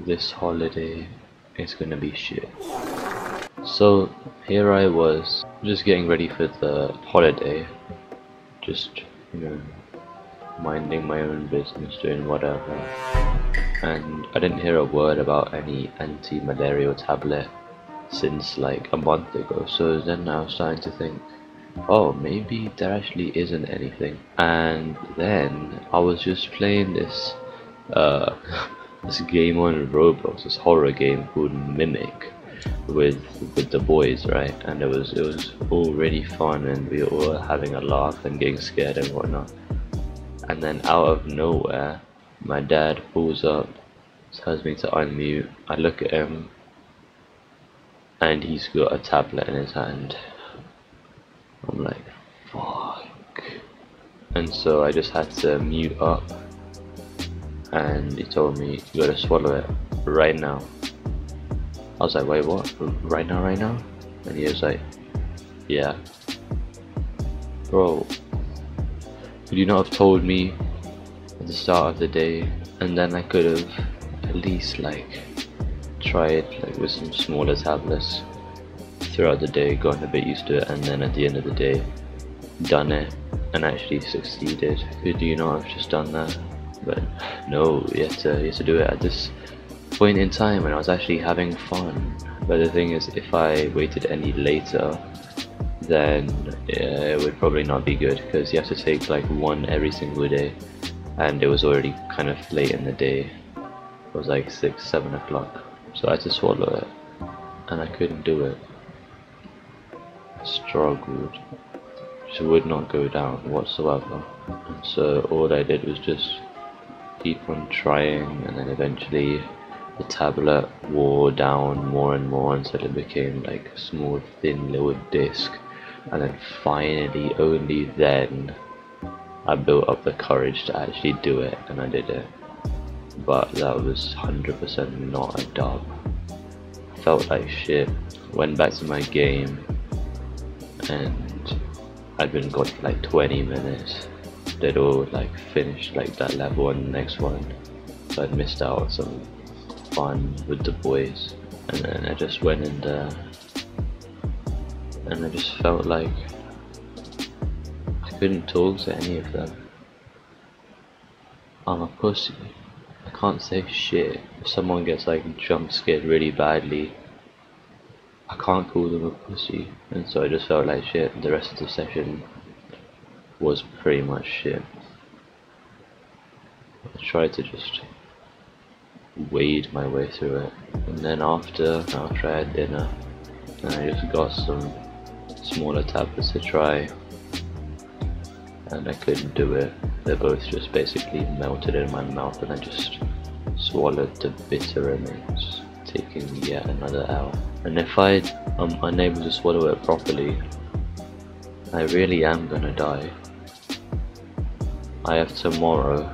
this holiday is gonna be shit. So here I was, just getting ready for the holiday, just you know, minding my own business, doing whatever, and I didn't hear a word about any anti-malarial tablet since like a month ago. So then I was starting to think, oh, maybe there actually isn't anything. And then I was just playing this, uh, this game on Roblox, this horror game called Mimic with with the boys right? And it was it was all really fun and we were all having a laugh and getting scared and whatnot. And then out of nowhere my dad pulls up tells me to unmute. I look at him and he's got a tablet in his hand. I'm like fuck. And so I just had to mute up and he told me you gotta swallow it right now I was like, wait, what? Right now, right now? And he was like, yeah. Bro, could you not have told me at the start of the day? And then I could have at least like tried like with some smaller tablets throughout the day, gotten a bit used to it, and then at the end of the day, done it and actually succeeded. Could you not have just done that? But no, you have to, you have to do it at this point in time when I was actually having fun. But the thing is, if I waited any later, then it would probably not be good because you have to take like one every single day, and it was already kind of late in the day. It was like six, seven o'clock, so I had to swallow it, and I couldn't do it. I struggled. Just would not go down whatsoever. So all I did was just keep on trying, and then eventually the tablet wore down more and more until it became like a small thin little disc. And then finally only then I built up the courage to actually do it and I did it. But that was 100% not a dub. Felt like shit. Went back to my game and I'd been gone for like 20 minutes they'd all like finished like that level and the next one so I'd missed out on some fun with the boys and then I just went in there and I just felt like I couldn't talk to any of them. I'm a pussy. I can't say shit. If someone gets like jump scared really badly, I can't call them a pussy. And so I just felt like shit. The rest of the session was pretty much shit. I tried to just wade my way through it. And then after, after I had dinner, and I just got some smaller tablets to try. And I couldn't do it. They both just basically melted in my mouth and I just swallowed the bitter in it, taking yet another hour. And if I am unable to swallow it properly, I really am gonna die. I have tomorrow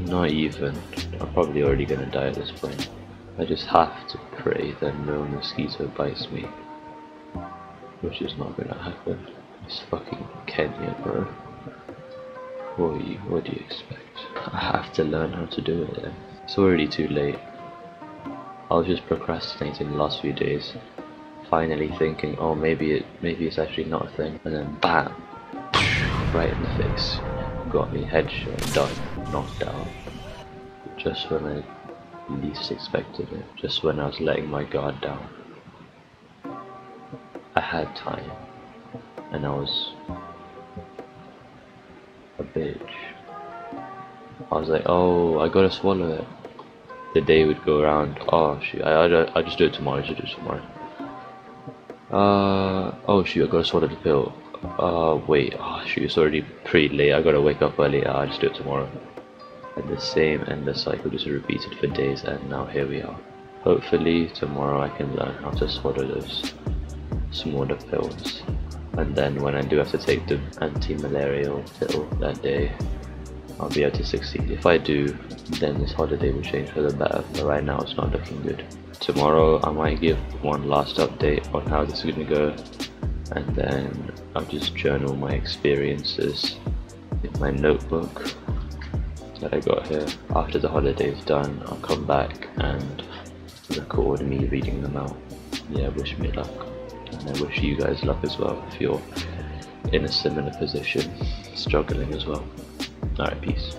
not even. I'm probably already gonna die at this point. I just have to pray that no mosquito bites me. Which is not gonna happen. It's fucking Kenya, bro. What do you, what do you expect? I have to learn how to do it. It's already too late. I was just procrastinating the last few days. Finally thinking, oh maybe it maybe it's actually not a thing. And then bam! Right in the face. Got me headshot, done, knocked out just when I least expected it, just when I was letting my guard down. I had time, and I was a bitch. I was like, oh, I gotta swallow it. The day would go around, oh shoot, I, I, I just do it tomorrow, I should do it tomorrow. Uh, oh shoot, I gotta swallow the pill. Uh, wait, oh shoot, it's already pretty late, I gotta wake up early, uh, I'll just do it tomorrow and the same endless cycle just repeated for days and now here we are. Hopefully tomorrow I can learn how to swallow those smaller pills and then when I do have to take the anti-malarial pill that day I'll be able to succeed. If I do then this holiday will change for the better but right now it's not looking good. Tomorrow I might give one last update on how this is going to go and then I'll just journal my experiences in my notebook that I got here. After the holiday's done, I'll come back and record me reading them out. Yeah, wish me luck. And I wish you guys luck as well if you're in a similar position, struggling as well. Alright, peace.